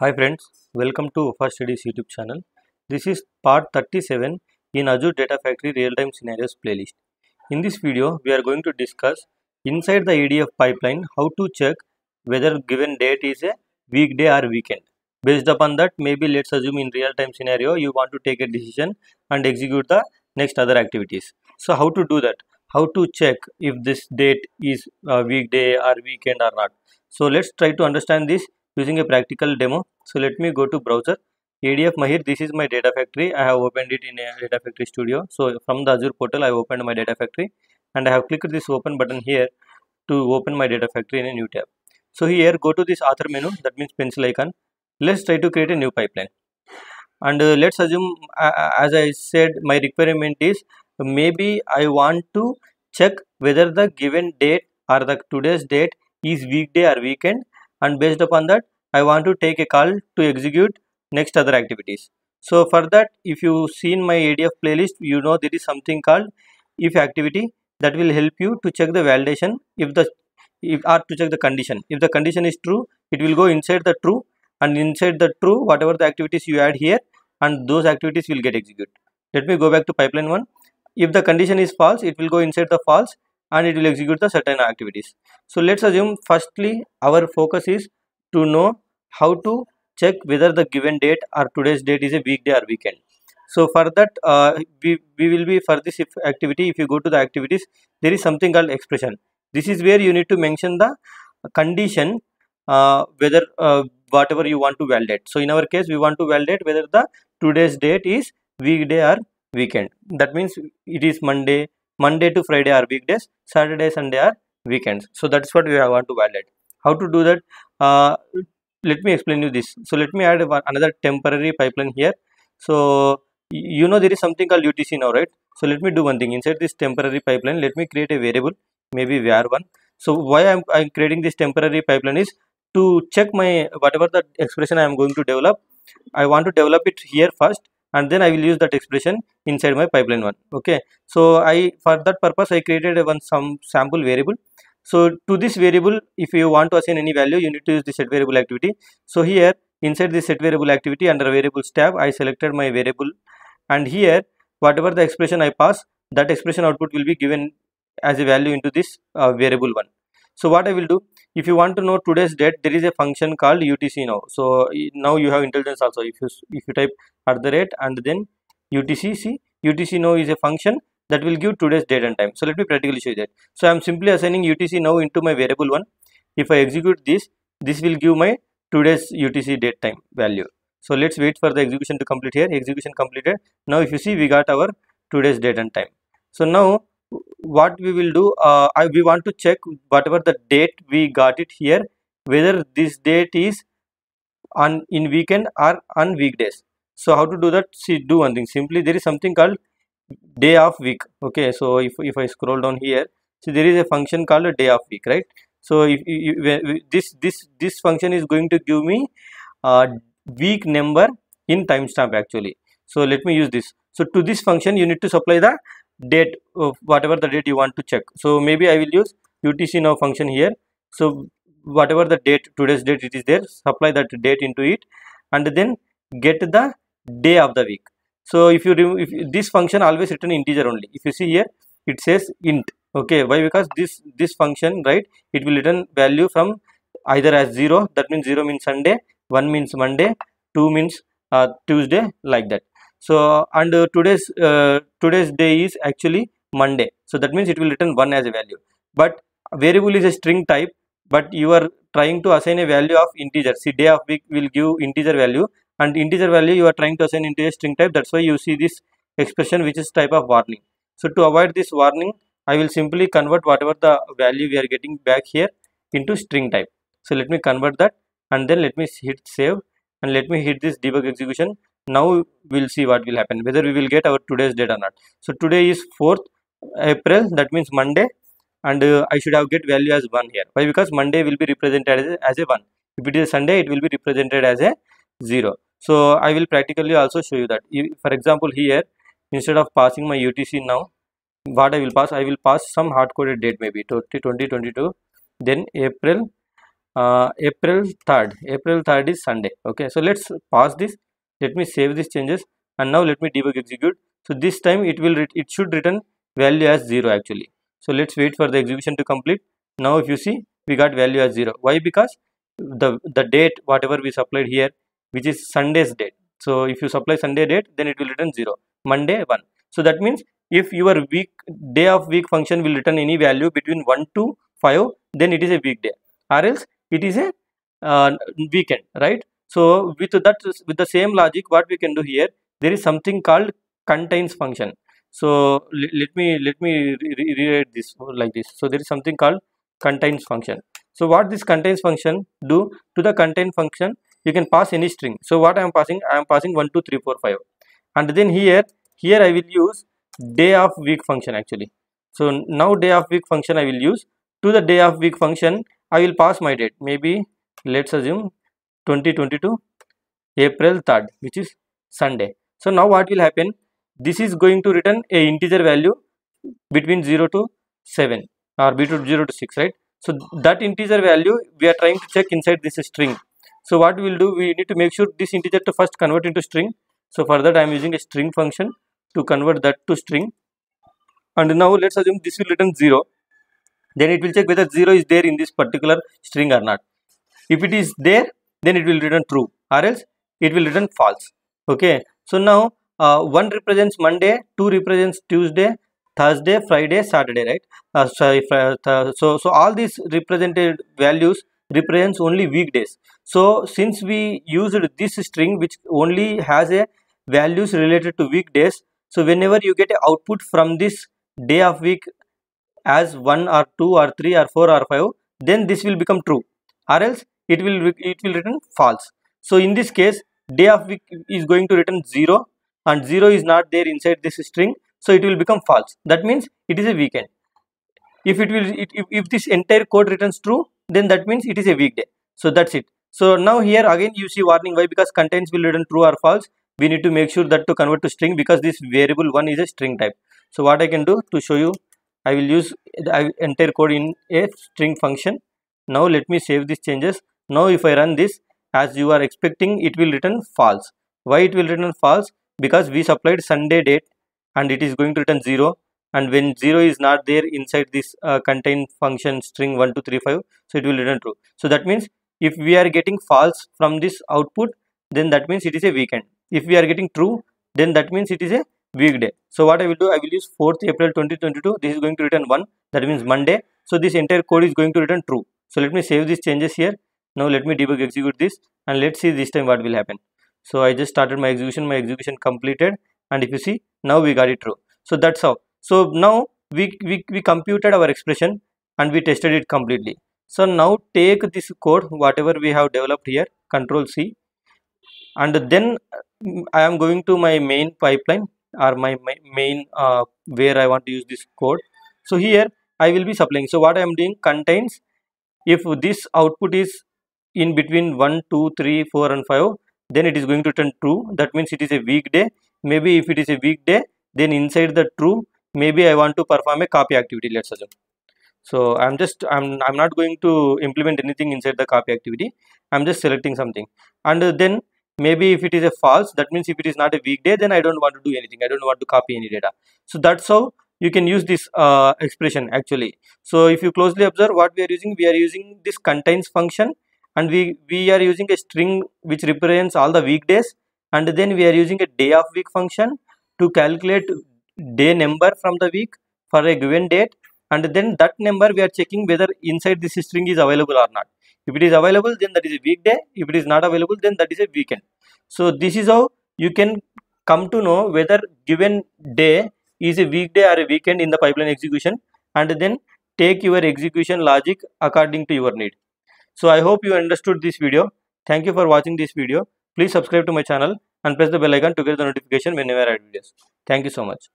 Hi friends, welcome to Wafa Studies YouTube channel. This is part 37 in Azure Data Factory Real-Time Scenarios playlist. In this video, we are going to discuss inside the ADF pipeline how to check whether given date is a weekday or weekend. Based upon that, maybe let's assume in real-time scenario you want to take a decision and execute the next other activities. So how to do that? How to check if this date is a weekday or weekend or not. So let's try to understand this using a practical demo. So let me go to browser ADF Mahir. This is my data factory. I have opened it in a data factory studio. So from the Azure portal, I opened my data factory and I have clicked this open button here to open my data factory in a new tab. So here go to this author menu that means pencil icon. Let's try to create a new pipeline. And uh, let's assume uh, as I said my requirement is maybe I want to check whether the given date or the today's date is weekday or weekend and based upon that I want to take a call to execute next other activities. So for that if you see in my ADF playlist you know there is something called if activity that will help you to check the validation if the if or to check the condition. If the condition is true it will go inside the true and inside the true whatever the activities you add here and those activities will get executed. Let me go back to pipeline 1. If the condition is false it will go inside the false and it will execute the certain activities. So let's assume firstly our focus is to know how to check whether the given date or today's date is a weekday or weekend. So for that uh, we, we will be for this if activity if you go to the activities there is something called expression. This is where you need to mention the condition uh, whether uh, whatever you want to validate. So in our case we want to validate whether the today's date is weekday or weekend. That means it is Monday, Monday to Friday are weekdays, Saturday, Sunday are weekends. So that's what we want to validate. How to do that? Uh, let me explain you this. So let me add another temporary pipeline here. So you know there is something called UTC now, right? So let me do one thing inside this temporary pipeline. Let me create a variable, maybe var1. So why I'm, I'm creating this temporary pipeline is to check my whatever the expression I am going to develop. I want to develop it here first and then I will use that expression inside my pipeline one. Okay. So I for that purpose I created one some sample variable. So to this variable, if you want to assign any value, you need to use the set variable activity. So here inside the set variable activity under variables tab, I selected my variable and here whatever the expression I pass, that expression output will be given as a value into this uh, variable one. So what I will do, if you want to know today's date, there is a function called UTC now. So now you have IntelliSense also. If you if you type at the rate and then UTC, see UTC now is a function that will give today's date and time. So let me practically show you that. So I am simply assigning UTC now into my variable one. If I execute this, this will give my today's UTC date time value. So let's wait for the execution to complete here. Execution completed. Now if you see, we got our today's date and time. So now what we will do, uh, I, we want to check whatever the date we got it here, whether this date is on in weekend or on weekdays. So how to do that? See, do one thing. Simply there is something called day of week okay so if, if i scroll down here so there is a function called a day of week right so if, if this this this function is going to give me uh, week number in timestamp actually so let me use this so to this function you need to supply the date of whatever the date you want to check. So maybe i will use utc now function here. So whatever the date today's date it is there supply that date into it and then get the day of the week. So if you if this function always return integer only. If you see here it says int okay? Why? Because this this function right it will return value from either as 0 that means 0 means sunday 1 means monday 2 means uh, tuesday like that so and uh, today's uh, today's day is actually monday. So that means it will return 1 as a value. But variable is a string type but you are trying to assign a value of integer. See day of week will give integer value and integer value you are trying to assign into a string type. That's why you see this expression which is type of warning. So to avoid this warning i will simply convert whatever the value we are getting back here into string type. So let me convert that and then let me hit save and let me hit this debug execution now we'll see what will happen whether we will get our today's date or not. So today is 4th april that means monday and uh, i should have get value as 1 here. Why? Because monday will be represented as a, as a 1 if it is sunday it will be represented as a 0 so i will practically also show you that. For example here instead of passing my utc now what i will pass? I will pass some hard coded date maybe 2022 then april uh, april 3rd april 3rd is sunday. Okay? So let's pass this let me save these changes. And now let me debug execute. So this time it will it should return value as 0 actually. So let's wait for the execution to complete. Now if you see we got value as 0 why? Because the the date whatever we supplied here which is sunday's date. So if you supply sunday date then it will return 0 monday 1 so that means if your week day of week function will return any value between 1 to 5 then it is a weekday. Or else it is a uh, weekend right so with that with the same logic what we can do here there is something called contains function. So let me let me rewrite this like this. So there is something called contains function. So what this contains function do? To the contain function you can pass any string. So what i am passing? I am passing 1 2 3 4 5 and then here here i will use day of week function actually. So now day of week function i will use. To the day of week function i will pass my date. Maybe let's assume 2022 april 3rd which is sunday. So now what will happen? This is going to return a integer value between 0 to 7 or between 0 to 6 right? So that integer value we are trying to check inside this string. So what we will do we need to make sure this integer to first convert into string. So for that i am using a string function to convert that to string. And now let's assume this will return 0 then it will check whether 0 is there in this particular string or not. If it is there then it will return true. Or else it will return false. Okay? So now uh, 1 represents monday 2 represents tuesday thursday friday saturday right? Uh, sorry, so so all these represented values represents only weekdays. So since we used this string which only has a values related to weekdays so whenever you get a output from this day of week as 1 or 2 or 3 or 4 or 5 then this will become true. Or else it will it will return false. So in this case day of week is going to return 0 and 0 is not there inside this string. So it will become false. That means it is a weekend. If it will it, if, if this entire code returns true then that means it is a weekday. So that's it. So now here again you see warning why because contains will return true or false. We need to make sure that to convert to string because this variable one is a string type. So what i can do to show you i will use the entire code in a string function. Now let me save these changes now if i run this as you are expecting it will return false why it will return false because we supplied sunday date and it is going to return 0 and when 0 is not there inside this uh, contain function string 1235 so it will return true so that means if we are getting false from this output then that means it is a weekend if we are getting true, then that means it is a weekday. So what I will do, I will use 4th April 2022. This is going to return 1. That means Monday. So this entire code is going to return true. So let me save these changes here. Now let me debug execute this and let's see this time what will happen. So I just started my execution. My execution completed and if you see now we got it true. So that's how. So now we, we, we computed our expression and we tested it completely. So now take this code whatever we have developed here control C and then I am going to my main pipeline or my, my main uh, where I want to use this code. So here I will be supplying. So what I am doing contains if this output is in between 1, 2, 3, 4 and 5 then it is going to turn true. That means it is a weekday. Maybe if it is a weekday then inside the true maybe I want to perform a copy activity let's assume. So I'm just I'm I'm not going to implement anything inside the copy activity. I'm just selecting something and then maybe if it is a false that means if it is not a weekday then i don't want to do anything i don't want to copy any data so that's how you can use this uh, expression actually so if you closely observe what we are using we are using this contains function and we we are using a string which represents all the weekdays and then we are using a day of week function to calculate day number from the week for a given date and then that number we are checking whether inside this string is available or not if it is available, then that is a weekday. If it is not available, then that is a weekend. So this is how you can come to know whether given day is a weekday or a weekend in the pipeline execution and then take your execution logic according to your need. So I hope you understood this video. Thank you for watching this video. Please subscribe to my channel and press the bell icon to get the notification whenever I add videos. Thank you so much.